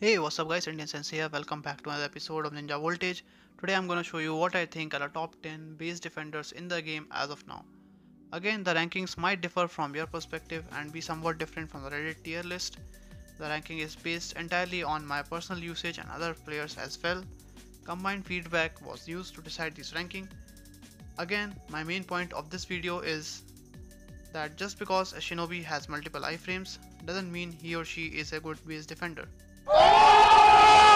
Hey, what's up guys Indian Sensei here welcome back to another episode of Ninja Voltage. Today I'm gonna show you what I think are the top 10 base defenders in the game as of now. Again, the rankings might differ from your perspective and be somewhat different from the Reddit tier list. The ranking is based entirely on my personal usage and other players as well. Combined feedback was used to decide this ranking. Again, my main point of this video is that just because a shinobi has multiple iframes doesn't mean he or she is a good base defender. Oh!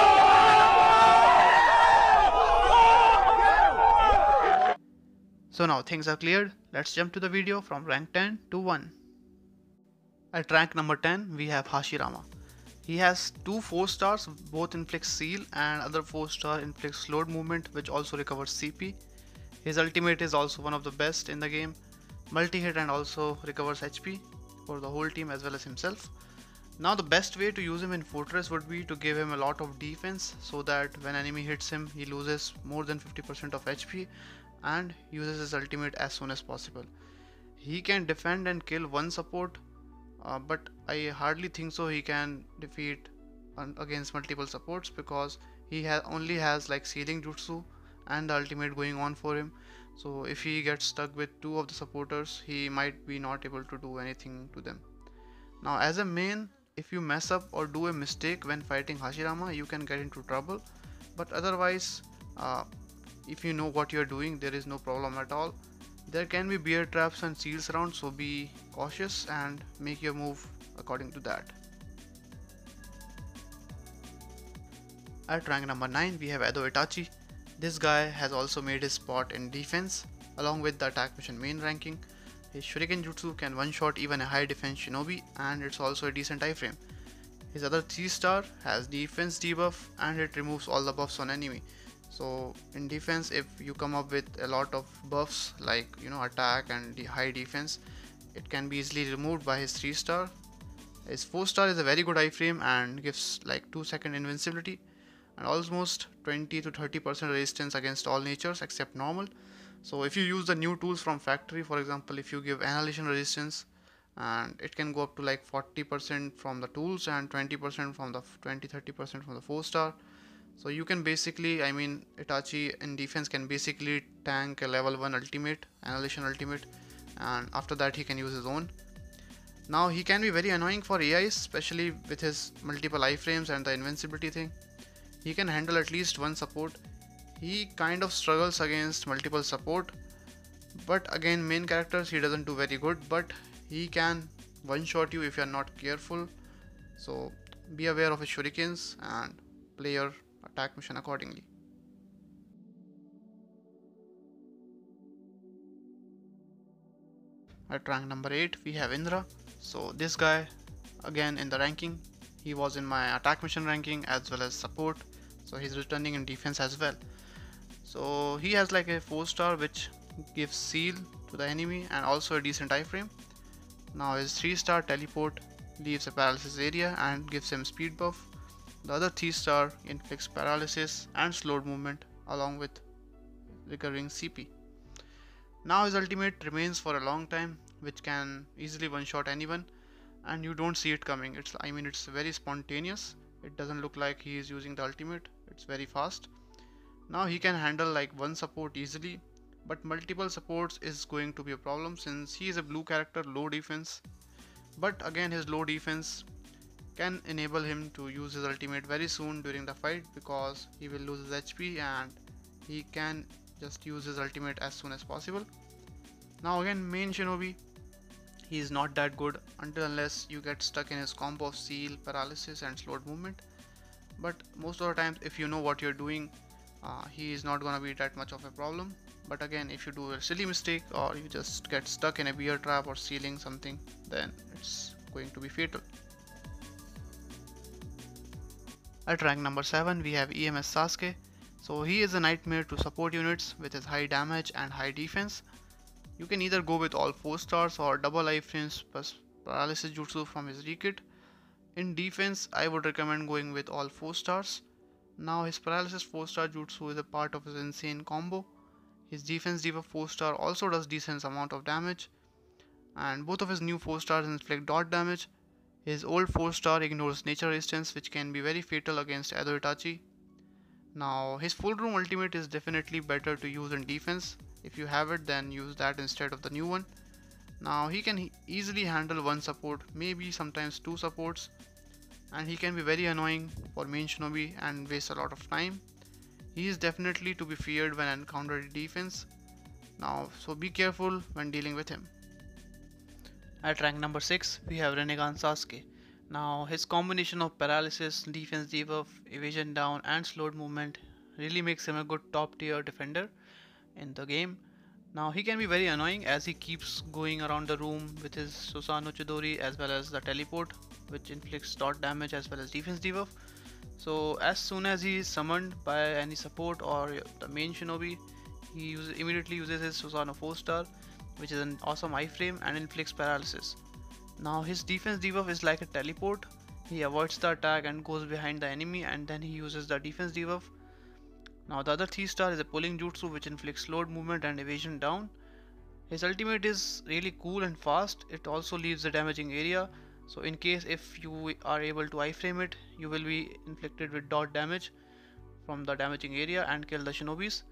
So now things are cleared, let's jump to the video from rank 10 to 1. At rank number 10 we have Hashirama. He has two 4 stars both inflict seal and other 4 star inflicts slowed movement which also recovers CP. His ultimate is also one of the best in the game, multi-hit and also recovers HP for the whole team as well as himself. Now the best way to use him in Fortress would be to give him a lot of defense so that when enemy hits him he loses more than 50% of HP and uses his ultimate as soon as possible. He can defend and kill one support uh, but I hardly think so he can defeat against multiple supports because he ha only has like sealing jutsu and the ultimate going on for him so if he gets stuck with two of the supporters he might be not able to do anything to them. Now as a main if you mess up or do a mistake when fighting Hashirama you can get into trouble but otherwise uh, if you know what you're doing there is no problem at all. There can be bear traps and seals around so be cautious and make your move according to that. At rank number 9 we have Edo Itachi. This guy has also made his spot in defense along with the attack mission main ranking. His shuriken jutsu can one shot even a high defense shinobi and it's also a decent iframe. His other 3 star has defense debuff and it removes all the buffs on enemy so in defense if you come up with a lot of buffs like you know attack and high defense it can be easily removed by his 3 star. His 4 star is a very good iframe and gives like 2 second invincibility and almost 20 to 30 percent resistance against all natures except normal. So if you use the new tools from factory for example if you give annihilation resistance and it can go up to like 40 percent from the tools and 20 percent from the 20 30 percent from the 4 star so you can basically i mean itachi in defense can basically tank a level 1 ultimate annihilation ultimate and after that he can use his own. Now he can be very annoying for ais especially with his multiple iframes and the invincibility thing. He can handle at least one support. He kind of struggles against multiple support but again main characters he doesn't do very good but he can one shot you if you are not careful. So be aware of his shurikens and play your attack mission accordingly. At rank number 8 we have Indra. So this guy again in the ranking he was in my attack mission ranking as well as support. So he's returning in defense as well. So he has like a 4 star which gives seal to the enemy and also a decent iframe now his 3 star teleport leaves a paralysis area and gives him speed buff the other 3 star inflicts paralysis and slowed movement along with recurring CP. Now his ultimate remains for a long time which can easily one shot anyone and you don't see it coming. It's I mean it's very spontaneous. It doesn't look like he is using the ultimate. It's very fast. Now he can handle like one support easily but multiple supports is going to be a problem since he is a blue character low defense but again his low defense can enable him to use his ultimate very soon during the fight because he will lose his HP and he can just use his ultimate as soon as possible. Now again main shinobi he is not that good until unless you get stuck in his combo of seal, paralysis and slowed movement but most of the times if you know what you're doing uh, he is not gonna be that much of a problem but again if you do a silly mistake or you just get stuck in a bear trap or sealing something then it's going to be fatal. At rank number 7 we have EMS Sasuke. So he is a nightmare to support units with his high damage and high defense. You can either go with all 4 stars or double iframes plus paralysis jutsu from his rekit. In defense, I would recommend going with all 4 stars. Now his paralysis 4 star jutsu is a part of his insane combo. His defense debuff 4 star also does decent amount of damage. And both of his new 4 stars inflict dot damage. His old 4 star ignores nature resistance which can be very fatal against Edo Itachi. Now his full room ultimate is definitely better to use in defense. If you have it then use that instead of the new one. Now he can easily handle one support, maybe sometimes two supports and he can be very annoying for main shinobi and waste a lot of time. He is definitely to be feared when encountering defense. Now so be careful when dealing with him. At rank number 6 we have Rinnegan Sasuke. Now his combination of paralysis, defense debuff, evasion down and slowed movement really makes him a good top tier defender in the game. Now he can be very annoying as he keeps going around the room with his Susanoo Chidori as well as the teleport which inflicts dot damage as well as defense debuff. So as soon as he is summoned by any support or the main shinobi, he uses, immediately uses his Susanoo 4 star which is an awesome iframe and inflicts paralysis. Now his defense debuff is like a teleport. He avoids the attack and goes behind the enemy and then he uses the defense debuff now the other 3 star is a pulling jutsu which inflicts slowed movement and evasion down. His ultimate is really cool and fast. It also leaves a damaging area. So in case if you are able to iframe it, you will be inflicted with dot damage from the damaging area and kill the shinobis.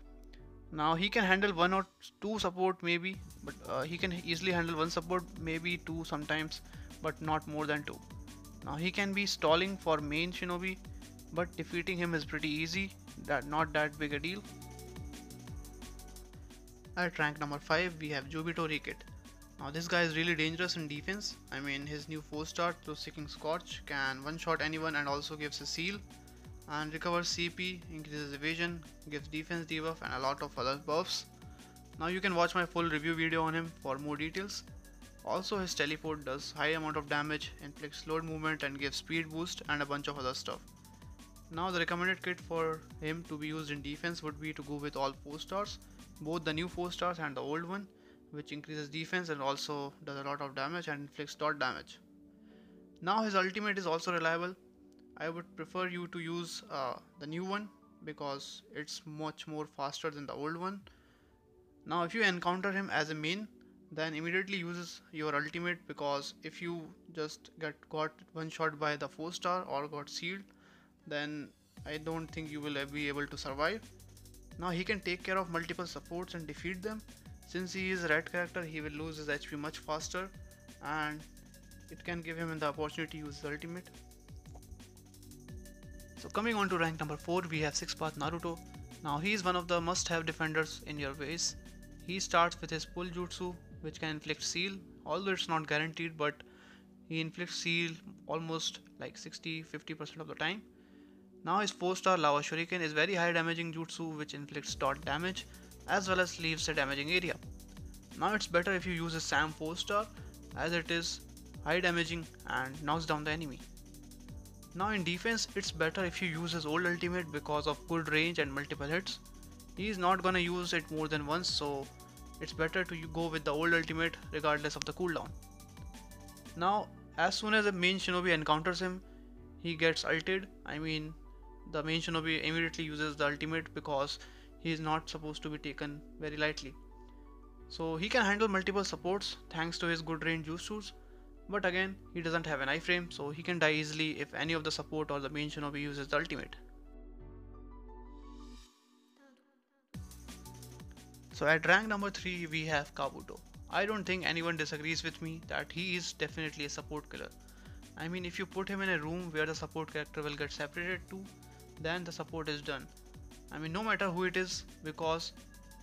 Now he can handle one or two support maybe, but uh, he can easily handle one support, maybe two sometimes, but not more than two. Now he can be stalling for main shinobi, but defeating him is pretty easy that not that big a deal. At rank number 5 we have Jubito Rekit. Now this guy is really dangerous in defense. I mean his new 4 star through Seeking Scorch can one shot anyone and also gives a seal and recovers CP, increases evasion, gives defense debuff and a lot of other buffs. Now you can watch my full review video on him for more details. Also his teleport does high amount of damage, inflicts slowed movement and gives speed boost and a bunch of other stuff. Now the recommended kit for him to be used in defense would be to go with all 4 stars, both the new 4 stars and the old one, which increases defense and also does a lot of damage and inflicts dot damage. Now his ultimate is also reliable. I would prefer you to use uh, the new one because it's much more faster than the old one. Now if you encounter him as a main, then immediately uses your ultimate because if you just get got one shot by the 4 star or got sealed then I don't think you will be able to survive. Now he can take care of multiple supports and defeat them. Since he is a red character he will lose his HP much faster and it can give him the opportunity to use his ultimate. So coming on to rank number 4 we have 6 path Naruto. Now he is one of the must have defenders in your base. He starts with his pull jutsu which can inflict seal although it's not guaranteed but he inflicts seal almost like 60-50% of the time now his 4 star lava shuriken is very high damaging jutsu which inflicts dot damage as well as leaves a damaging area. Now it's better if you use a Sam 4 star as it is high damaging and knocks down the enemy. Now in defense it's better if you use his old ultimate because of good range and multiple hits. He is not gonna use it more than once so it's better to go with the old ultimate regardless of the cooldown. Now as soon as the main shinobi encounters him he gets ulted I mean the main shinobi immediately uses the ultimate because he is not supposed to be taken very lightly. So he can handle multiple supports thanks to his good range jutsus, but again he doesn't have an iframe so he can die easily if any of the support or the main shinobi uses the ultimate. So at rank number 3 we have Kabuto. I don't think anyone disagrees with me that he is definitely a support killer. I mean if you put him in a room where the support character will get separated to, then the support is done. I mean no matter who it is because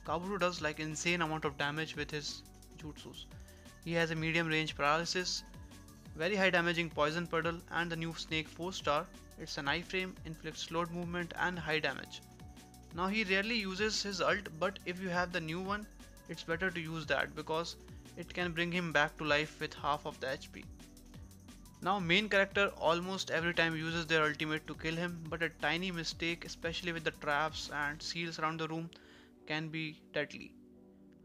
Kabuto does like insane amount of damage with his jutsus. He has a medium range paralysis, very high damaging poison puddle and the new snake 4 star. It's an iframe, inflicts slowed movement and high damage. Now he rarely uses his ult but if you have the new one it's better to use that because it can bring him back to life with half of the HP. Now main character almost every time uses their ultimate to kill him but a tiny mistake especially with the traps and seals around the room can be deadly.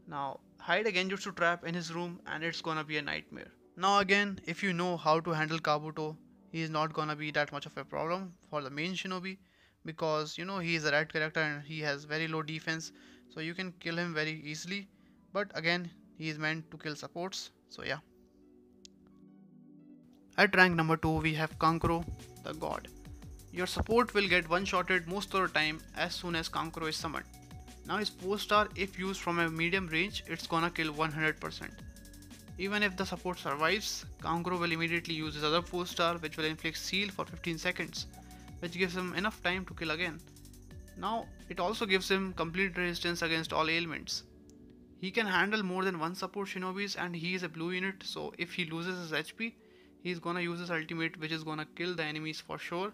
Now hide a genjutsu trap in his room and it's gonna be a nightmare. Now again if you know how to handle Kabuto he is not gonna be that much of a problem for the main shinobi because you know he is a red character and he has very low defense so you can kill him very easily. But again he is meant to kill supports so yeah. At rank number 2 we have Kankuro the god. Your support will get one-shotted most of the time as soon as Kankuro is summoned. Now his 4 star if used from a medium range it's gonna kill 100% even if the support survives, Kankuro will immediately use his other 4 star which will inflict seal for 15 seconds, which gives him enough time to kill again. Now, it also gives him complete resistance against all ailments. He can handle more than one support shinobis and he is a blue unit so if he loses his HP, he is gonna use his ultimate which is gonna kill the enemies for sure.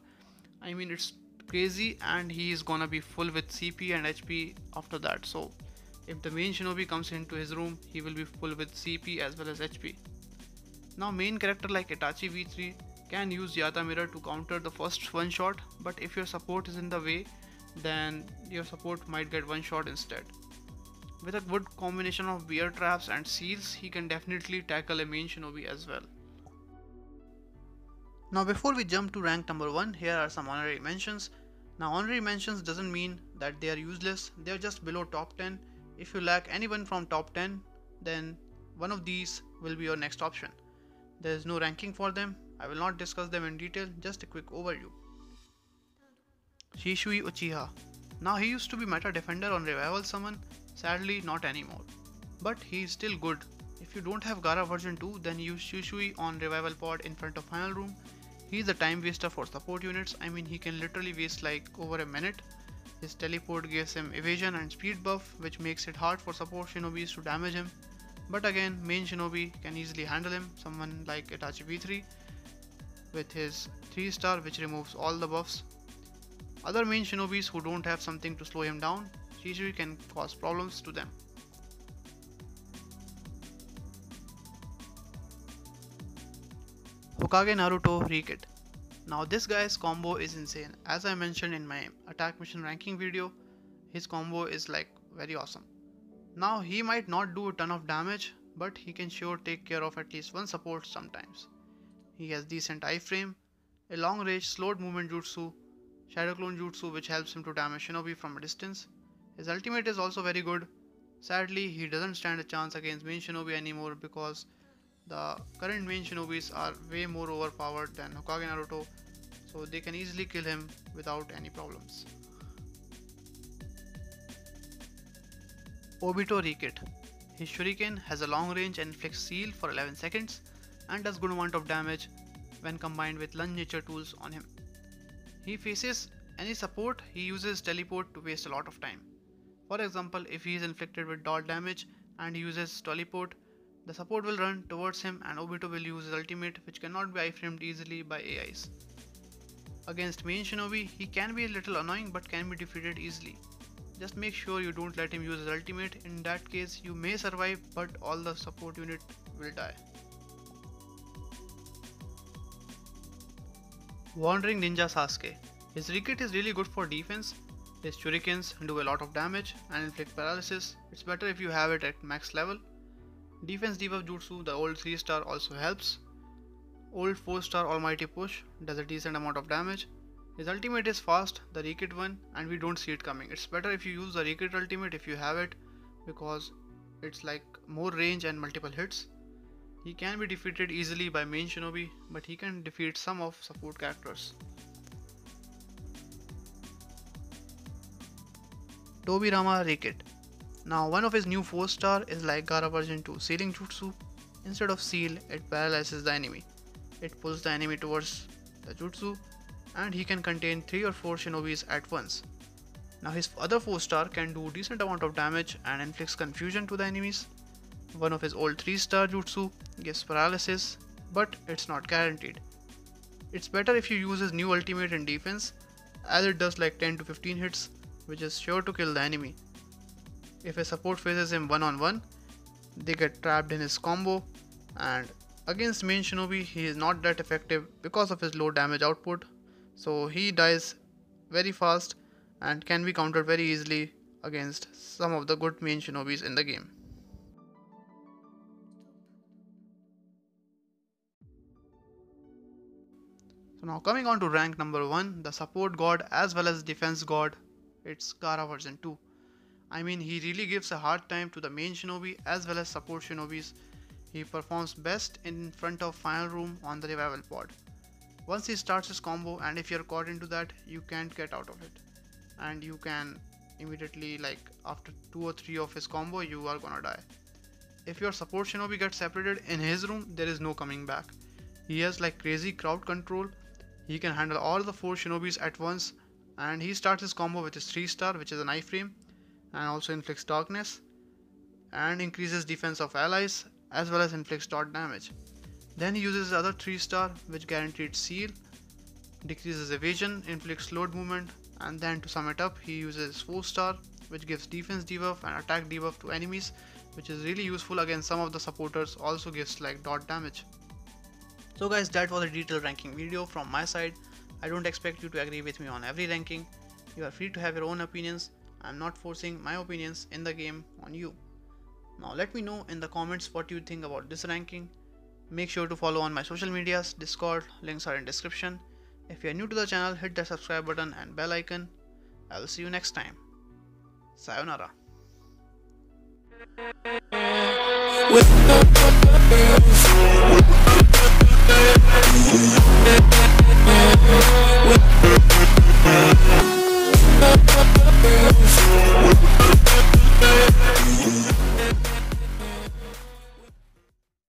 I mean it's crazy and he is gonna be full with CP and HP after that so if the main shinobi comes into his room, he will be full with CP as well as HP. Now main character like Itachi V3 can use Yata Mirror to counter the first one shot but if your support is in the way then your support might get one shot instead. With a good combination of bear traps and seals he can definitely tackle a main shinobi as well. Now before we jump to rank number 1 here are some honorary mentions. Now honorary mentions doesn't mean that they are useless they are just below top 10 if you lack anyone from top 10, then one of these will be your next option. There is no ranking for them. I will not discuss them in detail, just a quick overview. Shisui Uchiha. Now he used to be meta defender on revival summon, sadly not anymore. But he is still good. If you don't have Gaara version 2 then use Shisui on revival pod in front of final room. He is a time waster for support units, I mean he can literally waste like over a minute his teleport gives him evasion and speed buff which makes it hard for support shinobis to damage him. But again, main shinobi can easily handle him, someone like Itachi V3 with his 3 star which removes all the buffs. Other main shinobis who don't have something to slow him down, Shisui can cause problems to them. Hokage Naruto Rekit now this guy's combo is insane. As I mentioned in my attack mission ranking video, his combo is like very awesome. Now he might not do a ton of damage, but he can sure take care of at least one support sometimes. He has decent iframe, a long range slowed movement jutsu, shadow clone jutsu which helps him to damage shinobi from a distance. His ultimate is also very good. Sadly, he doesn't stand a chance against main shinobi anymore because the current main shinobis are way more overpowered than Hokage Naruto so they can easily kill him without any problems. Obito Rekit His shuriken has a long range and inflicts seal for 11 seconds and does good amount of damage when combined with lunge nature tools on him. He faces any support, he uses teleport to waste a lot of time. For example, if he is inflicted with dot damage and uses teleport, the support will run towards him and Obito will use his ultimate which cannot be iframed easily by AIs. Against main shinobi, he can be a little annoying but can be defeated easily. Just make sure you don't let him use his ultimate, in that case you may survive but all the support unit will die. Wandering Ninja Sasuke His Rekit is really good for defense, his shurikens do a lot of damage and inflict paralysis, it's better if you have it at max level Defense debuff jutsu, the old 3 star also helps. Old 4 star almighty push does a decent amount of damage. His ultimate is fast, the Rekit one, and we don't see it coming. It's better if you use the Rekit ultimate if you have it because it's like more range and multiple hits. He can be defeated easily by main shinobi, but he can defeat some of support characters. Tobirama Rekit now one of his new 4 star is like Gaara version 2 sealing jutsu. Instead of seal, it paralyzes the enemy. It pulls the enemy towards the jutsu and he can contain 3 or 4 shinobis at once. Now his other 4 star can do decent amount of damage and inflicts confusion to the enemies. One of his old 3 star jutsu gives paralysis but it's not guaranteed. It's better if you use his new ultimate in defense as it does like 10 to 15 hits which is sure to kill the enemy if a support faces him one on one, they get trapped in his combo and against main shinobi he is not that effective because of his low damage output so he dies very fast and can be countered very easily against some of the good main shinobis in the game. So now coming on to rank number 1, the support god as well as defense god, it's Gaara version 2. I mean he really gives a hard time to the main shinobi as well as support shinobis. He performs best in front of final room on the revival pod. Once he starts his combo and if you're caught into that, you can't get out of it. And you can immediately like after 2 or 3 of his combo you are gonna die. If your support shinobi gets separated in his room, there is no coming back. He has like crazy crowd control. He can handle all the 4 shinobis at once and he starts his combo with his 3 star which is an iframe and also inflicts darkness and increases defense of allies as well as inflicts dot damage. Then he uses his other 3 star which guaranteed seal, decreases evasion, inflicts load movement and then to sum it up he uses 4 star which gives defense debuff and attack debuff to enemies which is really useful against some of the supporters also gives like dot damage. So guys that was a detailed ranking video from my side. I don't expect you to agree with me on every ranking. You are free to have your own opinions. I'm not forcing my opinions in the game on you. Now let me know in the comments what you think about this ranking. Make sure to follow on my social medias, discord, links are in description. If you are new to the channel, hit the subscribe button and bell icon. I will see you next time. Sayonara. With Thank you.